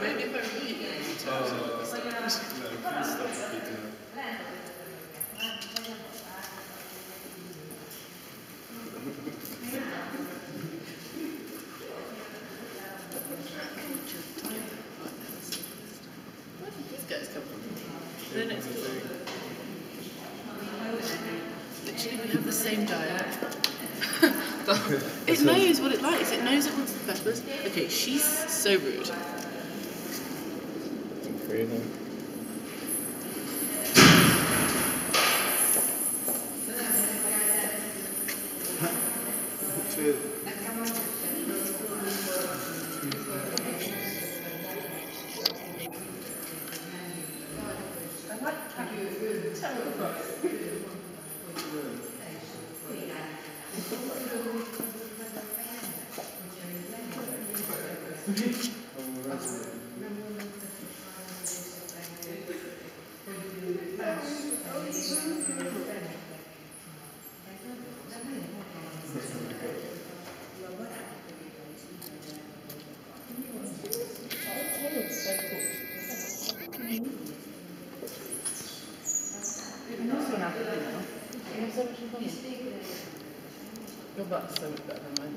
Maybe if I read it. No, please stop repeating it. Where did these guys come from? They're next door. Literally, we have the same diet. But it knows what it likes. It knows it wants the peppers. Okay, she's so rude. Freedom. Your butt's so much better than mine.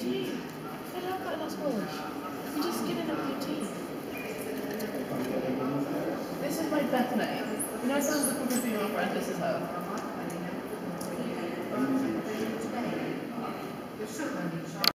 Do you? I squash. I'm just getting it with your teeth. This is my Bethany. You know, I sound like a female friend. This is her.